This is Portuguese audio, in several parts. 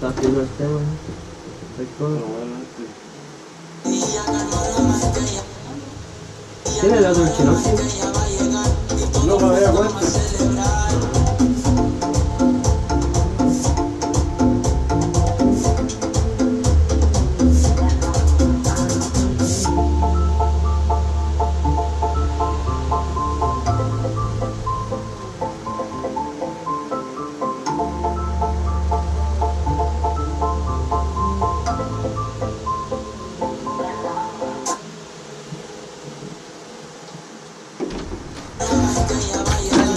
Está frío el tema. Recuerdo. ¿Quién le da un chinoxi? No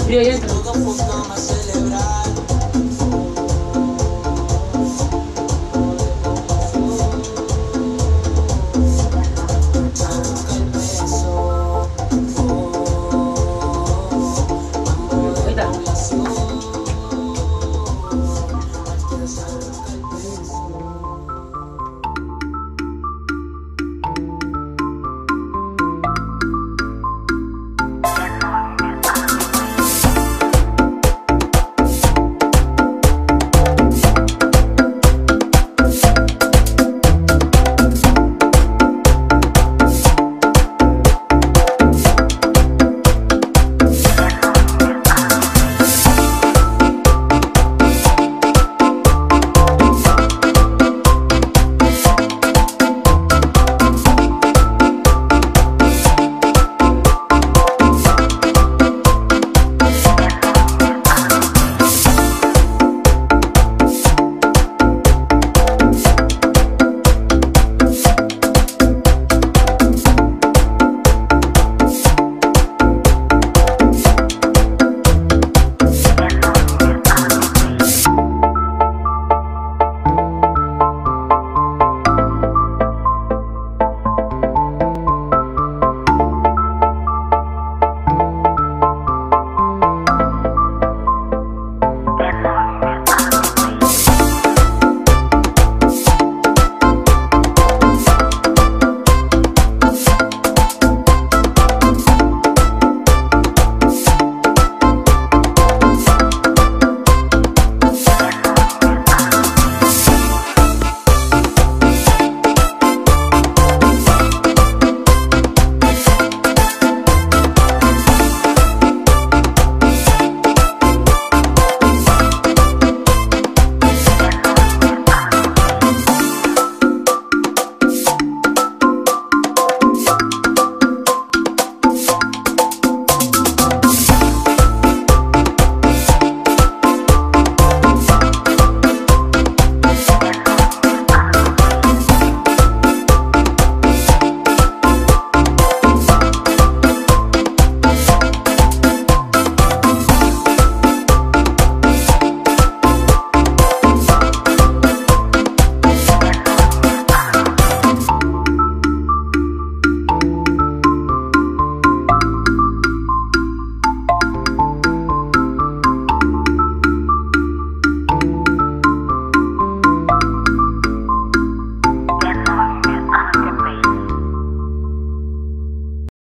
Pero ya está.